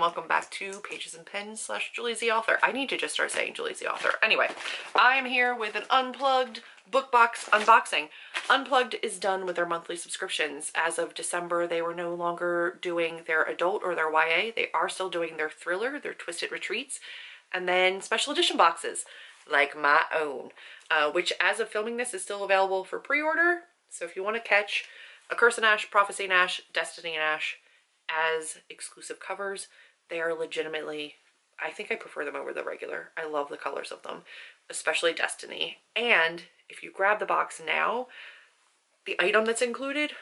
and welcome back to Pages and Pens slash Julie Zee Author. I need to just start saying Julie Zee Author. Anyway, I am here with an unplugged book box unboxing. Unplugged is done with their monthly subscriptions. As of December, they were no longer doing their adult or their YA. They are still doing their thriller, their Twisted Retreats, and then special edition boxes like my own, uh, which as of filming this is still available for pre-order. So if you want to catch A Curse in Ash, Prophecy in Ash, Destiny in Ash as exclusive covers, they are legitimately, I think I prefer them over the regular. I love the colors of them, especially Destiny. And if you grab the box now, the item that's included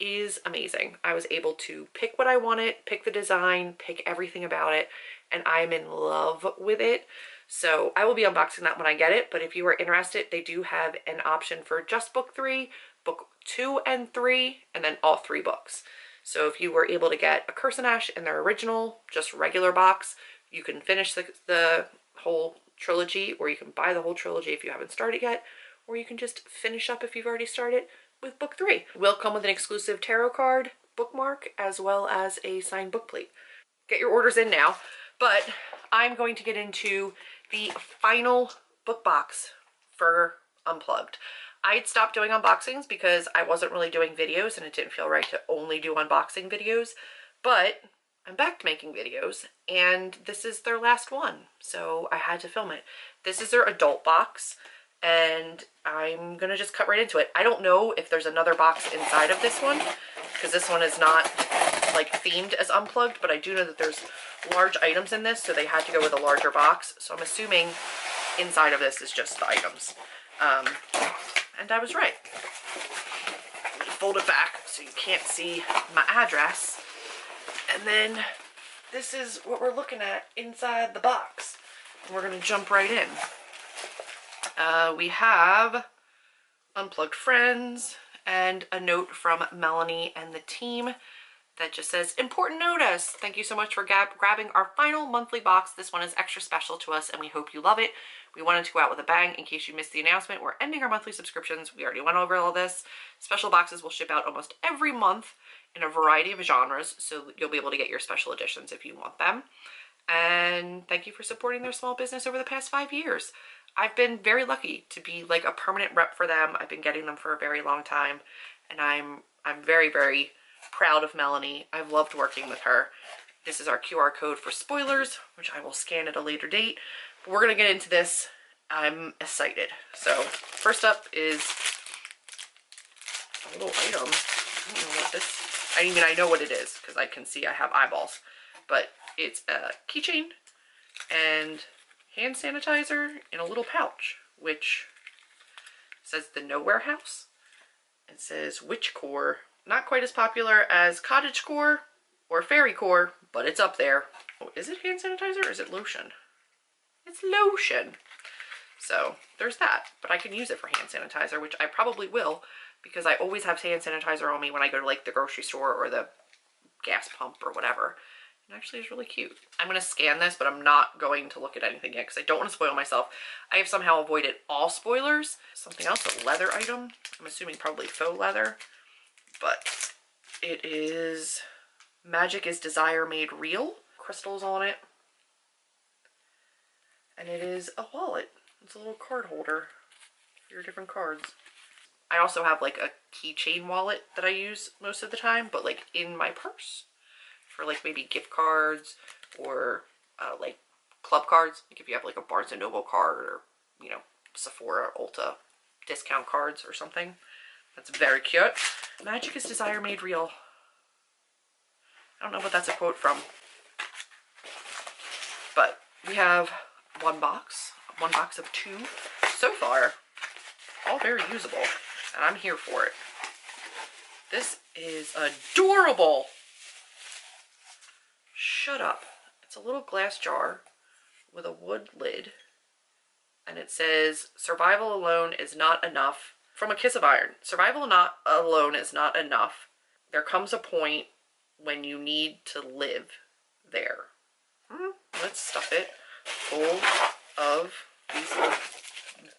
is amazing. I was able to pick what I wanted, pick the design, pick everything about it, and I'm in love with it. So I will be unboxing that when I get it, but if you are interested, they do have an option for just book three, book two and three, and then all three books. So if you were able to get A Ash in their original, just regular box, you can finish the, the whole trilogy, or you can buy the whole trilogy if you haven't started yet, or you can just finish up if you've already started with book three. Will come with an exclusive tarot card bookmark as well as a signed book plate. Get your orders in now, but I'm going to get into the final book box for Unplugged. I had stopped doing unboxings because I wasn't really doing videos and it didn't feel right to only do unboxing videos, but I'm back to making videos and this is their last one, so I had to film it. This is their adult box and I'm gonna just cut right into it. I don't know if there's another box inside of this one because this one is not like themed as unplugged, but I do know that there's large items in this, so they had to go with a larger box. So I'm assuming inside of this is just the items. Um, and I was right. Fold it back so you can't see my address. And then this is what we're looking at inside the box. We're gonna jump right in. Uh, we have Unplugged Friends and a note from Melanie and the team that just says, important notice. Thank you so much for grabbing our final monthly box. This one is extra special to us and we hope you love it. We wanted to go out with a bang in case you missed the announcement. We're ending our monthly subscriptions. We already went over all this. Special boxes will ship out almost every month in a variety of genres, so you'll be able to get your special editions if you want them. And thank you for supporting their small business over the past five years. I've been very lucky to be like a permanent rep for them. I've been getting them for a very long time and I'm I'm very, very proud of Melanie. I've loved working with her. This is our QR code for spoilers, which I will scan at a later date. We're gonna get into this. I'm excited. So first up is a little item. I don't know what this, I mean, I know what it is because I can see I have eyeballs, but it's a keychain and hand sanitizer in a little pouch, which says the Nowhere House. It says Witch Core. Not quite as popular as Cottage Core or Fairy Core, but it's up there. Oh, is it hand sanitizer or is it lotion? It's lotion. So there's that, but I can use it for hand sanitizer, which I probably will because I always have hand sanitizer on me when I go to like the grocery store or the gas pump or whatever. It actually is really cute. I'm going to scan this, but I'm not going to look at anything yet because I don't want to spoil myself. I have somehow avoided all spoilers. Something else, a leather item. I'm assuming probably faux leather, but it is Magic is Desire Made Real. Crystals on it. And it is a wallet. It's a little card holder for your different cards. I also have like a keychain wallet that I use most of the time, but like in my purse for like maybe gift cards or uh, like club cards. Like if you have like a Barnes & Noble card or, you know, Sephora, Ulta discount cards or something. That's very cute. Magic is desire made real. I don't know what that's a quote from. But we have one box, one box of two so far. All very usable, and I'm here for it. This is adorable. Shut up. It's a little glass jar with a wood lid. And it says, survival alone is not enough. From A Kiss of Iron. Survival not alone is not enough. There comes a point when you need to live there. Hmm, let's stuff it full of these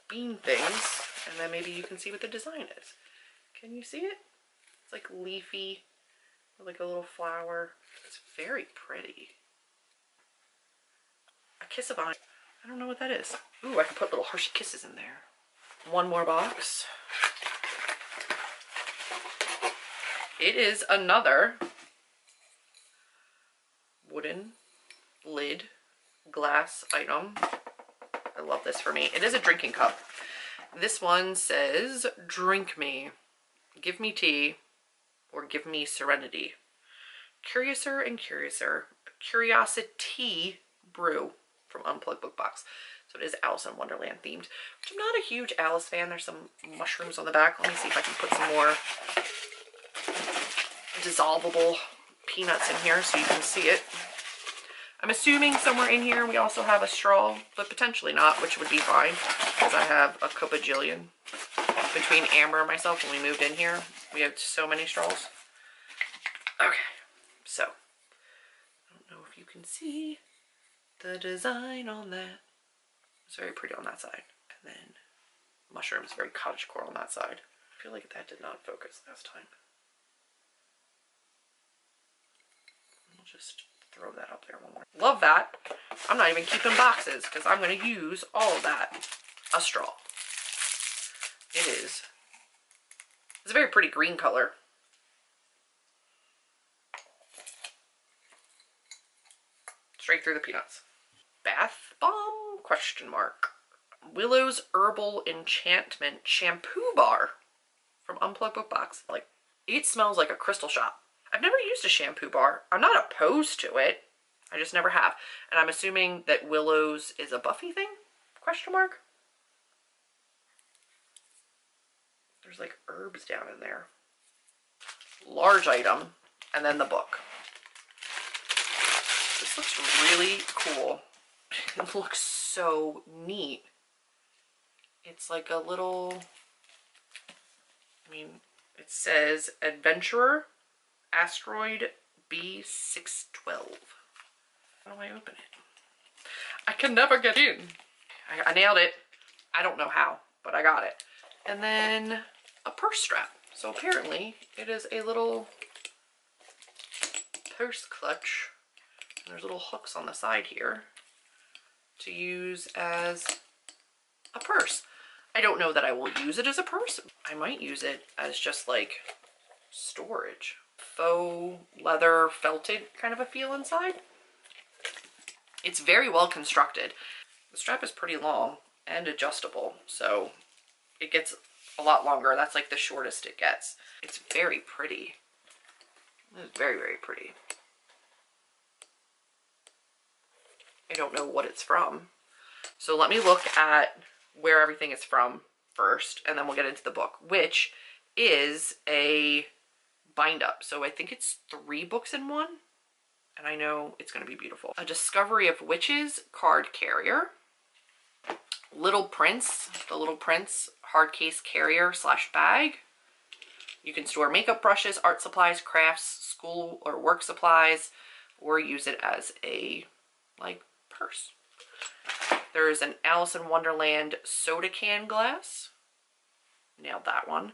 bean things. And then maybe you can see what the design is. Can you see it? It's like leafy, like a little flower. It's very pretty. A Kiss of Iron. I don't know what that is. Ooh, I can put little Hershey Kisses in there. One more box. It is another wooden lid glass item. I love this for me. It is a drinking cup. This one says, drink me, give me tea, or give me serenity. Curiouser and Curiouser, Curiosity Brew from Unplugged Book Box. So it is Alice in Wonderland themed, which I'm not a huge Alice fan. There's some mushrooms on the back. Let me see if I can put some more dissolvable peanuts in here so you can see it. I'm assuming somewhere in here we also have a straw, but potentially not, which would be fine because I have a copajillion. Between Amber and myself when we moved in here, we have so many straws. Okay, so I don't know if you can see the design on that. It's very pretty on that side. And then mushrooms, very cottage core on that side. I feel like that did not focus last time. I'll just throw that up there one more. Love that. I'm not even keeping boxes because I'm going to use all of that. A straw. It is. It's a very pretty green color. Straight through the peanuts. Bath bomb? Question mark. Willow's Herbal Enchantment Shampoo Bar from Unplugged Book Box. Like, it smells like a crystal shop. I've never used a shampoo bar. I'm not opposed to it. I just never have. And I'm assuming that Willow's is a Buffy thing? Question mark? There's like herbs down in there. Large item. And then the book. This looks really cool. It looks so neat. It's like a little, I mean, it says Adventurer Asteroid B612. How do I open it? I can never get in. I, I nailed it. I don't know how, but I got it. And then a purse strap. So apparently it is a little purse clutch. And there's little hooks on the side here to use as a purse. I don't know that I will use it as a purse. I might use it as just like storage. Faux leather felted kind of a feel inside. It's very well constructed. The strap is pretty long and adjustable, so it gets a lot longer. That's like the shortest it gets. It's very pretty. It's very, very pretty. I don't know what it's from. So let me look at where everything is from first, and then we'll get into the book, which is a bind up. So I think it's three books in one, and I know it's going to be beautiful. A Discovery of Witches card carrier. Little Prince, the Little Prince hard case carrier slash bag. You can store makeup brushes, art supplies, crafts, school or work supplies, or use it as a like purse. There's an Alice in Wonderland soda can glass. Nailed that one.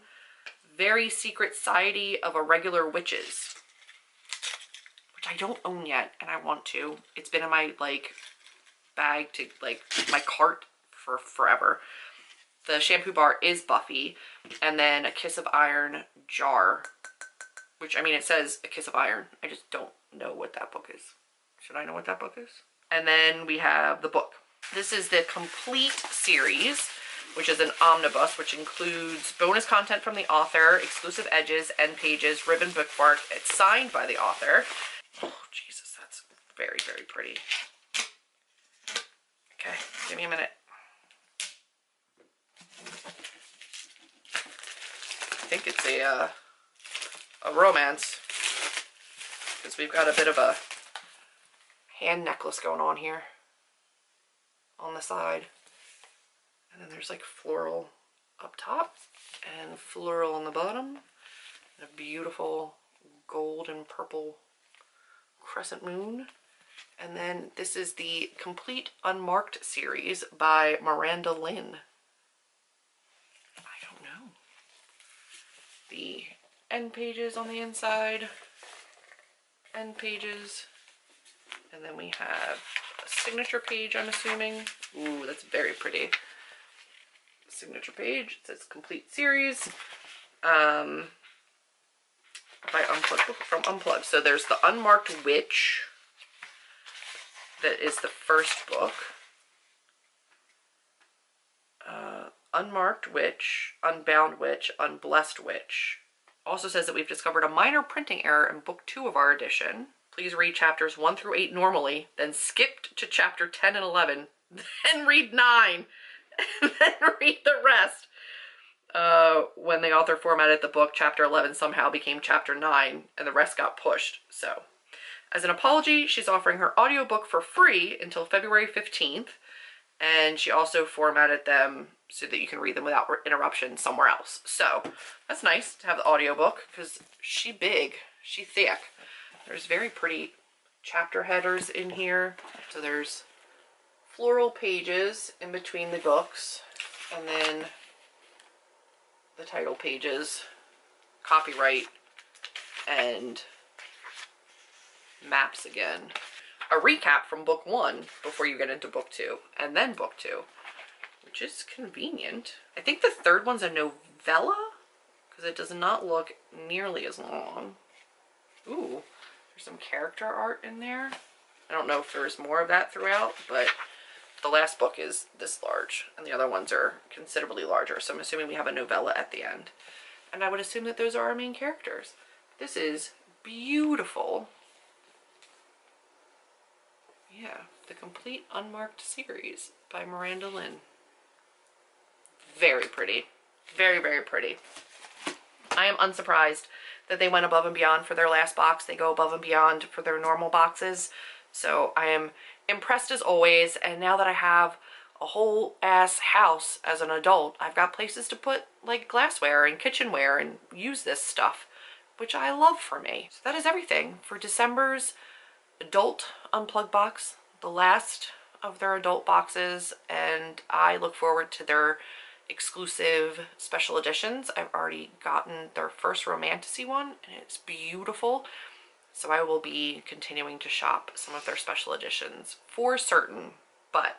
Very Secret Society of Irregular Witches. Which I don't own yet, and I want to. It's been in my, like, bag to, like, my cart for forever. The shampoo bar is Buffy. And then a Kiss of Iron jar. Which, I mean, it says a Kiss of Iron. I just don't know what that book is. Should I know what that book is? And then we have the book. This is the complete series, which is an omnibus, which includes bonus content from the author, exclusive edges, end pages, ribbon bookmark. It's signed by the author. Oh, Jesus, that's very, very pretty. Okay, give me a minute. I think it's a, uh, a romance because we've got a bit of a hand necklace going on here on the side. And then there's like floral up top and floral on the bottom. And a beautiful gold and purple crescent moon. And then this is the Complete Unmarked series by Miranda Lyn. I don't know. The end pages on the inside. End pages. And then we have a signature page, I'm assuming. Ooh, that's very pretty. Signature page. It says complete series. Um, by Unplugged from Unplugged. So there's the Unmarked Witch. That is the first book. Uh, Unmarked Witch, Unbound Witch, Unblessed Witch. Also says that we've discovered a minor printing error in book two of our edition. Please read chapters one through eight normally, then skip to chapter 10 and 11, then read nine, and then read the rest. Uh, when the author formatted the book, chapter 11 somehow became chapter 9, and the rest got pushed. So, as an apology, she's offering her audiobook for free until February 15th, and she also formatted them so that you can read them without interruption somewhere else. So that's nice to have the audiobook because she big, she thick. There's very pretty chapter headers in here. So there's floral pages in between the books and then the title pages, copyright, and maps again. A recap from book one before you get into book two, and then book two which is convenient. I think the third one's a novella because it does not look nearly as long. Ooh, there's some character art in there. I don't know if there's more of that throughout, but the last book is this large and the other ones are considerably larger. So I'm assuming we have a novella at the end. And I would assume that those are our main characters. This is beautiful. Yeah, the complete unmarked series by Miranda Lyn very pretty. Very, very pretty. I am unsurprised that they went above and beyond for their last box. They go above and beyond for their normal boxes. So I am impressed as always. And now that I have a whole ass house as an adult, I've got places to put like glassware and kitchenware and use this stuff, which I love for me. So that is everything for December's adult unplugged box, the last of their adult boxes. And I look forward to their exclusive special editions. I've already gotten their first Romantasy one and it's beautiful. So I will be continuing to shop some of their special editions for certain. But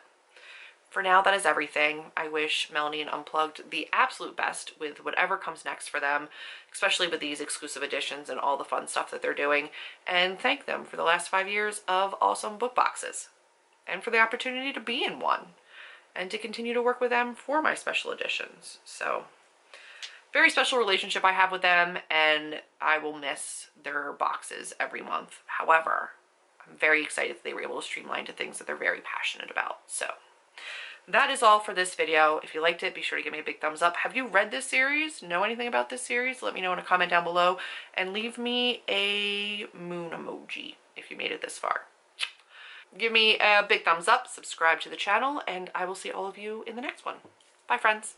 for now, that is everything. I wish Melanie and Unplugged the absolute best with whatever comes next for them, especially with these exclusive editions and all the fun stuff that they're doing, and thank them for the last five years of awesome book boxes and for the opportunity to be in one and to continue to work with them for my special editions. So very special relationship I have with them and I will miss their boxes every month. However, I'm very excited that they were able to streamline to things that they're very passionate about. So that is all for this video. If you liked it, be sure to give me a big thumbs up. Have you read this series? Know anything about this series? Let me know in a comment down below and leave me a moon emoji if you made it this far give me a big thumbs up, subscribe to the channel, and I will see all of you in the next one. Bye, friends.